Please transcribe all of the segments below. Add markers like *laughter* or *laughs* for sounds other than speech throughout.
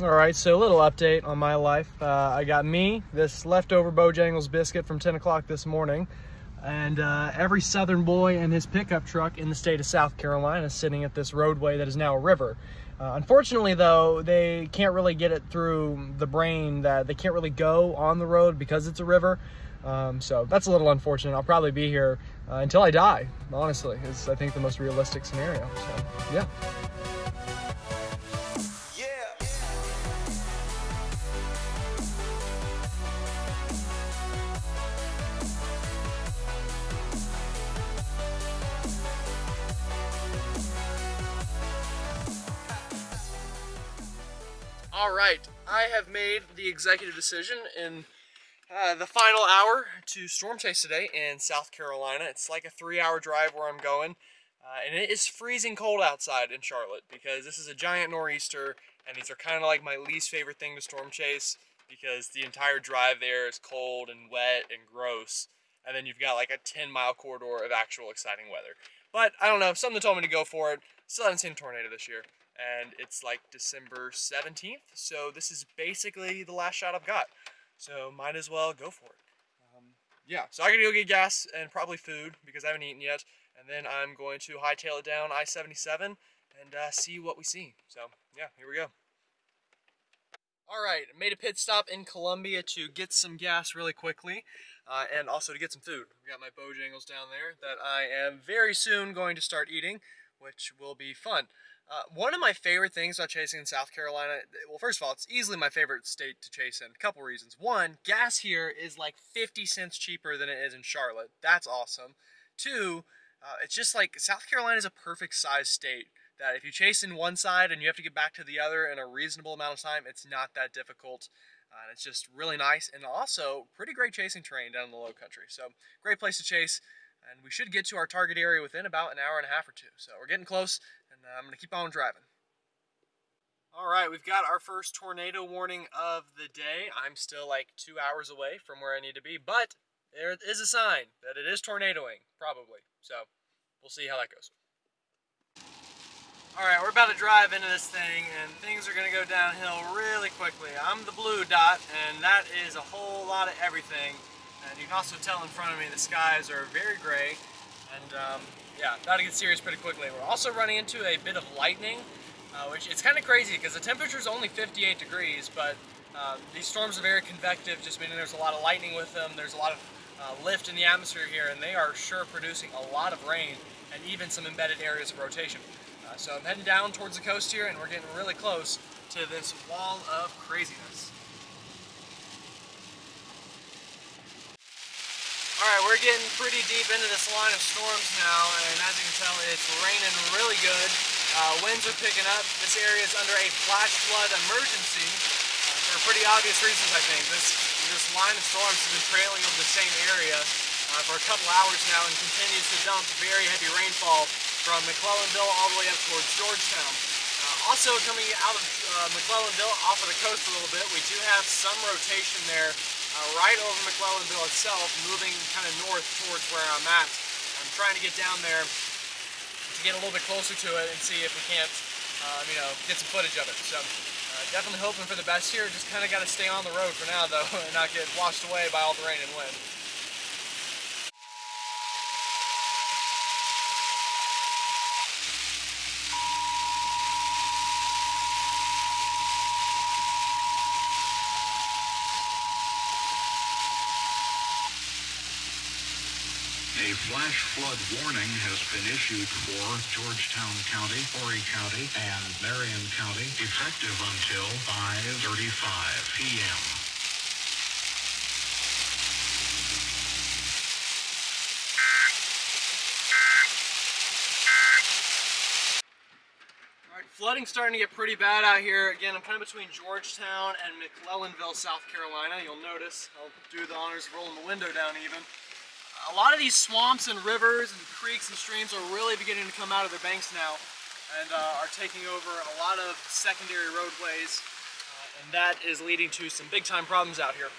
All right, so a little update on my life. Uh, I got me, this leftover Bojangles biscuit from 10 o'clock this morning, and uh, every Southern boy and his pickup truck in the state of South Carolina sitting at this roadway that is now a river. Uh, unfortunately, though, they can't really get it through the brain that they can't really go on the road because it's a river. Um, so that's a little unfortunate. I'll probably be here uh, until I die, honestly, is I think the most realistic scenario. So, yeah. All right, I have made the executive decision in uh, the final hour to storm chase today in South Carolina. It's like a three hour drive where I'm going. Uh, and it is freezing cold outside in Charlotte because this is a giant nor'easter and these are kind of like my least favorite thing to storm chase because the entire drive there is cold and wet and gross. And then you've got like a 10 mile corridor of actual exciting weather. But I don't know, something told me to go for it. Still haven't seen a tornado this year and it's like December 17th. So this is basically the last shot I've got. So might as well go for it. Um, yeah, so I gotta go get gas and probably food because I haven't eaten yet. And then I'm going to hightail it down I-77 and uh, see what we see. So yeah, here we go. All right, made a pit stop in Columbia to get some gas really quickly uh, and also to get some food. Got my Bojangles down there that I am very soon going to start eating, which will be fun. Uh, one of my favorite things about chasing in South Carolina, well, first of all, it's easily my favorite state to chase in. A couple reasons. One, gas here is like 50 cents cheaper than it is in Charlotte. That's awesome. Two, uh, it's just like South Carolina is a perfect size state that if you chase in one side and you have to get back to the other in a reasonable amount of time, it's not that difficult. Uh, it's just really nice and also pretty great chasing terrain down in the low country. So great place to chase and we should get to our target area within about an hour and a half or two. So we're getting close and uh, I'm going to keep on driving. All right, we've got our first tornado warning of the day. I'm still like two hours away from where I need to be, but there is a sign that it is tornadoing, probably. So we'll see how that goes. All right, we're about to drive into this thing and things are gonna go downhill really quickly. I'm the blue dot and that is a whole lot of everything. And you can also tell in front of me the skies are very gray and um, yeah, to get serious pretty quickly. We're also running into a bit of lightning, uh, which it's kind of crazy because the temperature is only 58 degrees, but uh, these storms are very convective, just meaning there's a lot of lightning with them. There's a lot of uh, lift in the atmosphere here, and they are sure producing a lot of rain and even some embedded areas of rotation. Uh, so I'm heading down towards the coast here, and we're getting really close to this wall of craziness. Alright, we're getting pretty deep into this line of storms now, and as you can tell, it's raining really good. Uh, winds are picking up. This area is under a flash flood emergency uh, for pretty obvious reasons, I think. This, this line of storms has been trailing over the same area uh, for a couple hours now and continues to dump very heavy rainfall from McClellanville all the way up towards Georgetown. Uh, also coming out of uh, McClellanville off of the coast a little bit, we do have some rotation there uh, right over McClellanville itself, moving kind of north towards where I'm at. I'm trying to get down there to get a little bit closer to it and see if we can't, um, you know, get some footage of it. So uh, definitely hoping for the best here. Just kind of got to stay on the road for now, though, *laughs* and not get washed away by all the rain and wind. A flash flood warning has been issued for Georgetown County, Horry County, and Marion County, effective until 5.35 p.m. Flooding's starting to get pretty bad out here. Again, I'm kind of between Georgetown and McClellanville, South Carolina. You'll notice, I'll do the honors of rolling the window down even. A lot of these swamps and rivers and creeks and streams are really beginning to come out of their banks now and uh, are taking over a lot of secondary roadways uh, and that is leading to some big time problems out here.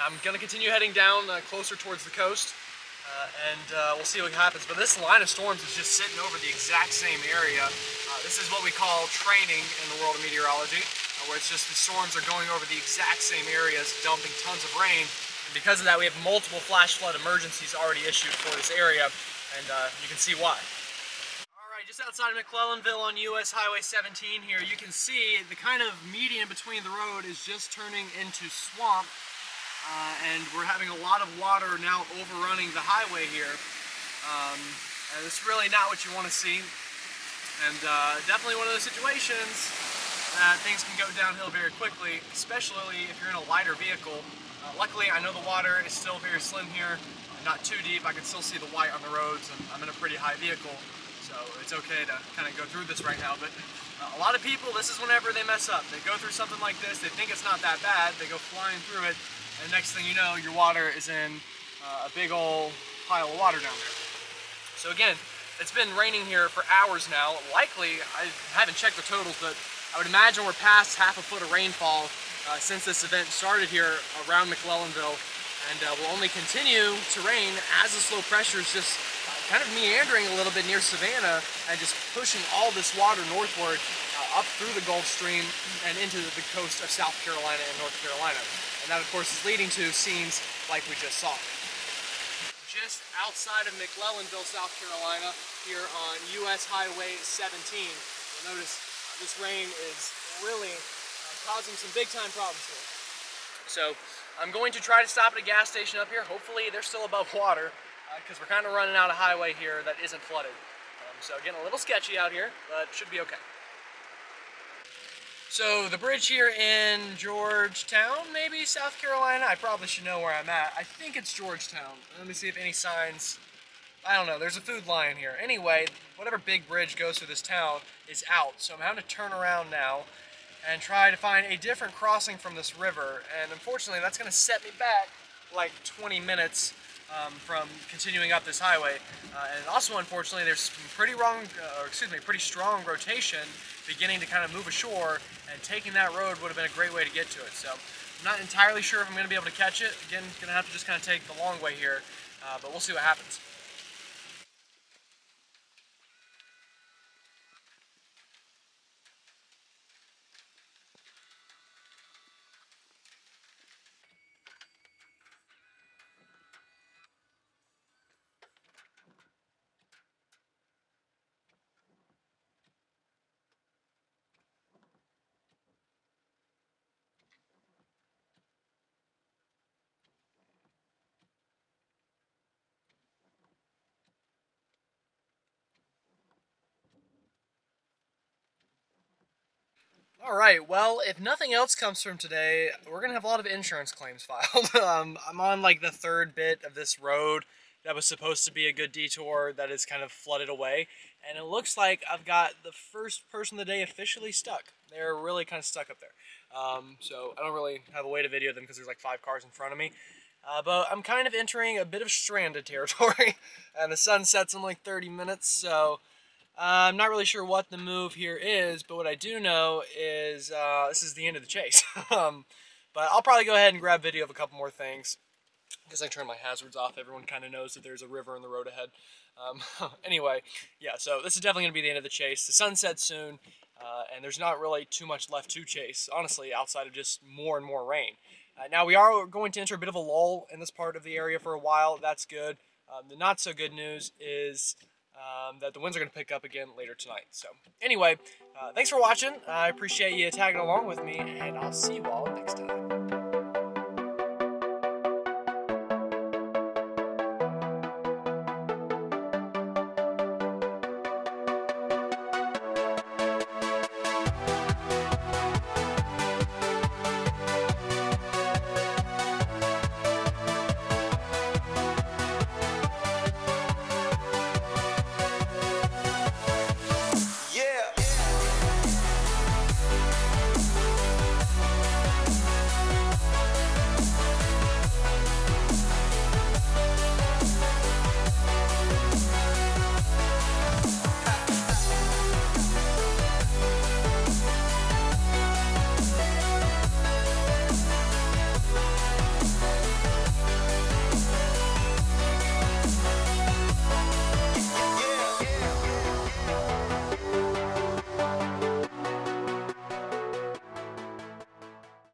I'm going to continue heading down uh, closer towards the coast uh, and uh, we'll see what happens. But this line of storms is just sitting over the exact same area. Uh, this is what we call training in the world of meteorology. where it's just the storms are going over the exact same areas, dumping tons of rain. And because of that, we have multiple flash flood emergencies already issued for this area, and uh, you can see why. All right, just outside of McClellanville on US Highway 17 here, you can see the kind of median between the road is just turning into swamp, uh, and we're having a lot of water now overrunning the highway here. Um, and it's really not what you want to see. And uh, definitely one of those situations that things can go downhill very quickly, especially if you're in a lighter vehicle. Uh, luckily, I know the water is still very slim here, not too deep. I can still see the white on the roads, and I'm in a pretty high vehicle, so it's okay to kind of go through this right now. But uh, a lot of people, this is whenever they mess up. They go through something like this, they think it's not that bad, they go flying through it, and next thing you know, your water is in uh, a big old pile of water down there. So again, it's been raining here for hours now. Likely, I haven't checked the totals, but I would imagine we're past half a foot of rainfall uh, since this event started here around McClellanville. And uh, will only continue to rain as the slow pressure is just kind of meandering a little bit near Savannah and just pushing all this water northward uh, up through the Gulf Stream and into the coast of South Carolina and North Carolina. And that, of course, is leading to scenes like we just saw just outside of McClellanville, South Carolina, here on US Highway 17. You'll notice this rain is really causing some big time problems here. So I'm going to try to stop at a gas station up here. Hopefully they're still above water because uh, we're kind of running out of highway here that isn't flooded. Um, so getting a little sketchy out here, but should be okay. So the bridge here in Georgetown, maybe South Carolina. I probably should know where I'm at. I think it's Georgetown. Let me see if any signs. I don't know. There's a food lion here. Anyway, whatever big bridge goes through this town is out. So I'm having to turn around now and try to find a different crossing from this river. And unfortunately, that's going to set me back like 20 minutes um, from continuing up this highway. Uh, and also, unfortunately, there's some pretty wrong, uh, or excuse me, pretty strong rotation beginning to kind of move ashore, and taking that road would have been a great way to get to it. So I'm not entirely sure if I'm going to be able to catch it. Again, going to have to just kind of take the long way here, uh, but we'll see what happens. All right, well, if nothing else comes from today, we're to have a lot of insurance claims *laughs* filed. um, I'm on like the third bit of this road that was supposed to be a good detour that is kind of flooded away. And it looks like I've got the first person of the day officially stuck. They're really kind of stuck up there. Um, so I don't really have a way to video them because there's like five cars in front of me. Uh, but I'm kind of entering a bit of stranded territory. *laughs* and the sun sets in like 30 minutes, so... Uh, I'm not really sure what the move here is, but what I do know is uh, this is the end of the chase. *laughs* um, but I'll probably go ahead and grab video of a couple more things because I turn my hazards off. Everyone kind of knows that there's a river in the road ahead. Um, *laughs* anyway, yeah, so this is definitely going to be the end of the chase. The sun sets soon, uh, and there's not really too much left to chase, honestly, outside of just more and more rain. Uh, now, we are going to enter a bit of a lull in this part of the area for a while. That's good. Um, the not so good news is um, that the winds are going to pick up again later tonight. So anyway, uh, thanks for watching. I appreciate you tagging along with me, and I'll see you all next time.